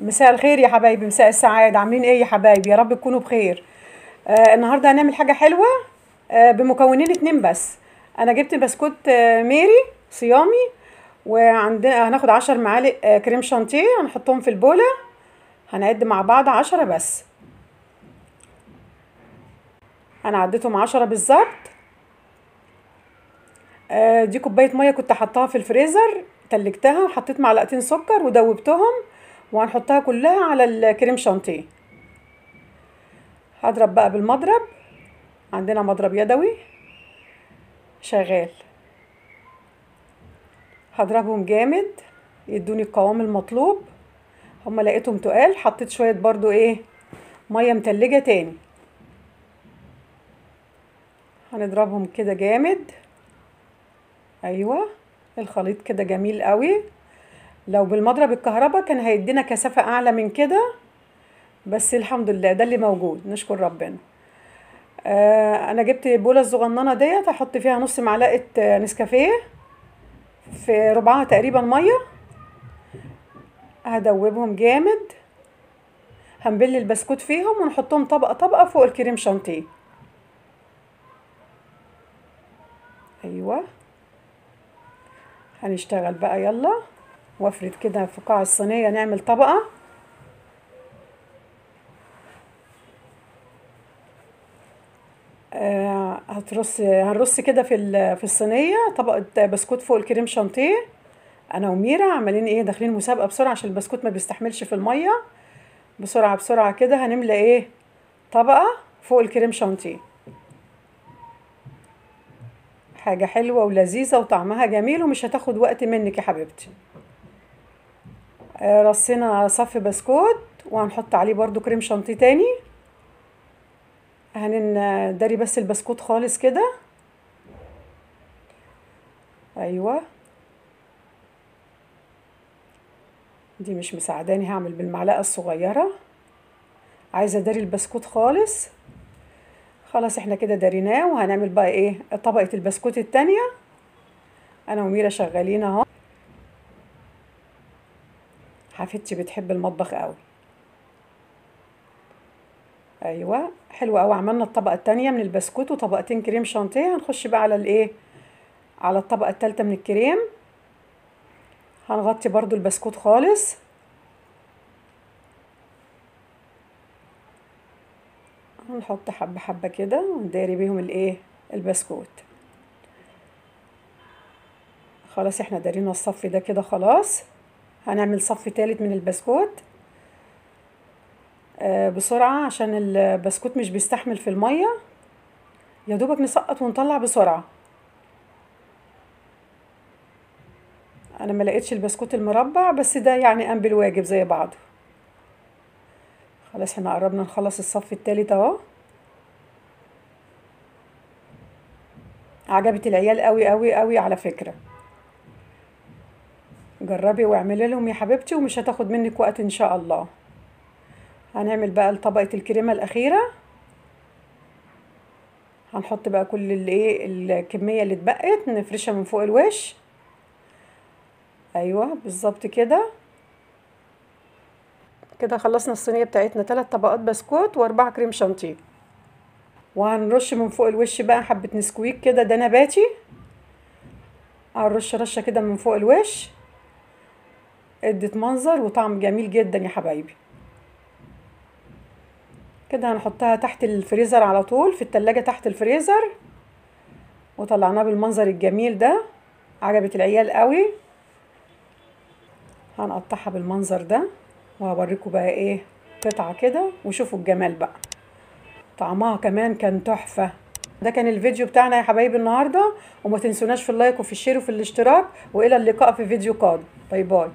مساء الخير يا حبايبي مساء السعادة. عاملين إيه يا حبايبي؟ يا رب تكونوا بخير. آه النهاردة هنعمل حاجة حلوة آه بمكونين اتنين بس. أنا جبت بسكوت آه ميري صيامي وعندنا هناخد عشر معالق آه كريم شانتيه هنحطهم في البولة هنعد مع بعض عشرة بس. أنا عديتهم عشرة بالظبط. آه دي كوباية مية كنت حطاها في الفريزر تلجتها وحطيت معلقتين سكر ودوبتهم. وهنحطها كلها على الكريم شانتيه. هضرب بقى بالمضرب. عندنا مضرب يدوي. شغال. هضربهم جامد. يدوني القوام المطلوب. هما لقيتهم تقال. حطيت شوية برضو إيه مية متلجة تاني. هنضربهم كده جامد. أيوه. الخليط كده جميل قوي. لو بالمضرب الكهرباء كان هيدينا كثافة أعلى من كده بس الحمد لله ده اللي موجود نشكر ربنا. آه أنا جبت بولة الصغننة ديت هحط فيها نص معلقة نسكافيه في ربعها تقريبا مية. هدوبهم جامد. هنبل البسكوت فيهم ونحطهم طبقة طبقة فوق الكريم شانتيه. أيوه. هنشتغل بقى يلا. وافرد كده في قاع الصينية نعمل طبقة. آه هترص هنرص كده في في الصينية طبقة بسكوت فوق الكريم شانتيه. أنا وميرا عمالين إيه داخلين مسابقة بسرعة عشان البسكوت ما بيستحملش في المية. بسرعة بسرعة كده هنملى إيه طبقة فوق الكريم شانتيه. حاجة حلوة ولذيذة وطعمها جميل ومش هتاخد وقت منك يا حبيبتي. رصينا صف بسكوت وهنحط عليه برضو كريم شانتيه تاني. هنداري بس البسكوت خالص كده. أيوه. دي مش مساعداني هعمل بالمعلقة الصغيرة. عايزة اداري البسكوت خالص. خلاص إحنا كده داريناه وهنعمل بقى إيه طبقة البسكوت التانية. أنا وميرا شغالين أهو. حفيدتي بتحب المطبخ قوي. أيوه حلو قوي. عملنا الطبقة التانية من البسكوت وطبقتين كريم شانتيه. هنخش بقى على الإيه؟ على الطبقة التالتة من الكريم. هنغطي برضو البسكوت خالص. هنحط حبة حبة كده ونداري بيهم الإيه؟ البسكوت. خلاص إحنا دارينا الصف ده كده خلاص. هنعمل صف تالت من البسكوت آه بسرعة عشان البسكوت مش بيستحمل في المية. يا دوبك نسقط ونطلع بسرعة. أنا ما لقيتش البسكوت المربع بس ده يعني قام بالواجب زي بعضه. خلاص إحنا قربنا نخلص الصف التالت أهو. عجبت العيال قوي قوي قوي على فكرة. جربي واعملي لهم يا حبيبتي ومش هتاخد منك وقت إن شاء الله. هنعمل بقى طبقة الكريمة الأخيرة. هنحط بقى كل الايه الكمية اللي اتبقت نفرشها من فوق الوش. أيوه بالظبط كده. كده خلصنا الصينية بتاعتنا. ثلاث طبقات بسكوت وأربعة كريم شانتيه. وهنرش من فوق الوش بقى حبة نسكويك كده ده نباتي هنرش رشة كده من فوق الوش. ادت منظر وطعم جميل جدا يا حبايبي. كده هنحطها تحت الفريزر على طول في التلاجة تحت الفريزر. وطلعناه بالمنظر الجميل ده. عجبت العيال قوي. هنقطعها بالمنظر ده. وهوريكم بقى إيه قطعة كده. وشوفوا الجمال بقى. طعمها كمان كان تحفة. ده كان الفيديو بتاعنا يا حبايبي النهاردة. وما تنسوناش في ال like وفي ال share وفي الاشتراك. وإلى اللقاء في فيديو قادم. bye bye.